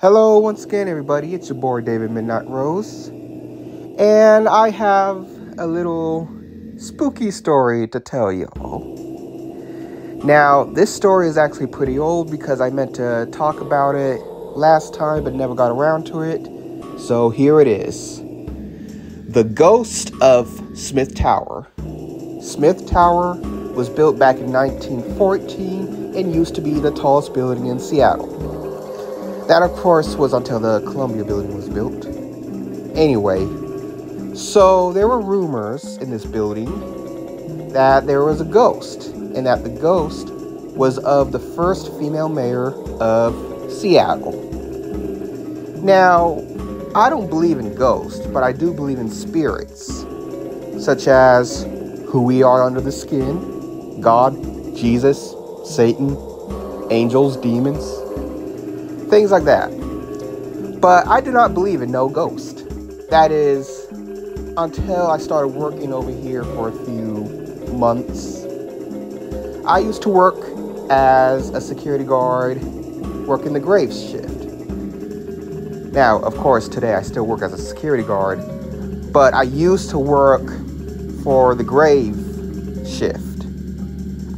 Hello, once again, everybody. It's your boy David Midnight Rose, and I have a little spooky story to tell you all. Now, this story is actually pretty old because I meant to talk about it last time but never got around to it. So here it is The Ghost of Smith Tower. Smith Tower was built back in 1914 and used to be the tallest building in Seattle. That, of course, was until the Columbia building was built. Anyway, so there were rumors in this building that there was a ghost, and that the ghost was of the first female mayor of Seattle. Now, I don't believe in ghosts, but I do believe in spirits, such as who we are under the skin, God, Jesus, Satan, angels, demons things like that. But I do not believe in no ghost. That is until I started working over here for a few months. I used to work as a security guard, working the graves shift. Now, of course, today I still work as a security guard, but I used to work for the grave shift.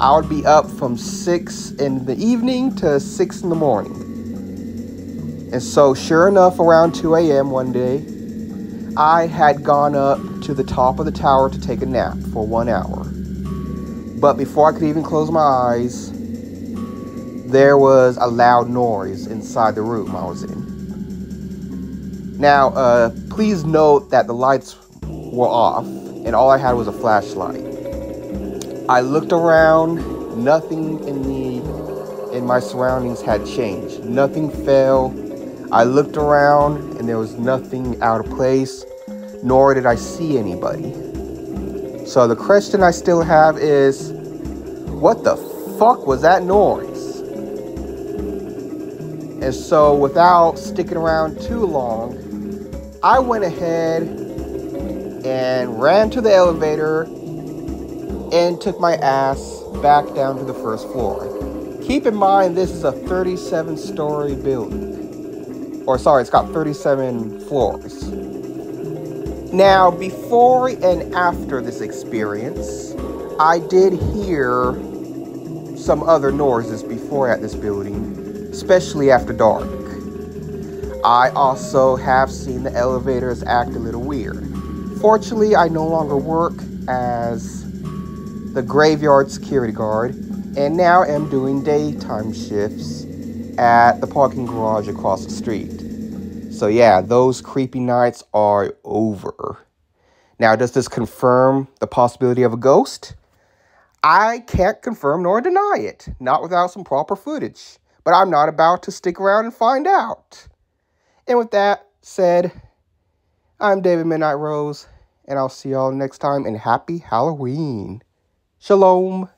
I would be up from 6 in the evening to 6 in the morning. And so, sure enough, around 2 a.m. one day, I had gone up to the top of the tower to take a nap for one hour. But before I could even close my eyes, there was a loud noise inside the room I was in. Now, uh, please note that the lights were off and all I had was a flashlight. I looked around, nothing in the in my surroundings had changed. Nothing fell, I looked around and there was nothing out of place, nor did I see anybody. So the question I still have is what the fuck was that noise? And so without sticking around too long, I went ahead and ran to the elevator and took my ass back down to the first floor. Keep in mind, this is a 37 story building or sorry, it's got 37 floors. Now, before and after this experience, I did hear some other noises before at this building, especially after dark. I also have seen the elevators act a little weird. Fortunately, I no longer work as the graveyard security guard and now am doing daytime shifts at the parking garage across the street. So, yeah, those creepy nights are over. Now, does this confirm the possibility of a ghost? I can't confirm nor deny it, not without some proper footage. But I'm not about to stick around and find out. And with that said, I'm David Midnight Rose, and I'll see y'all next time, and happy Halloween. Shalom.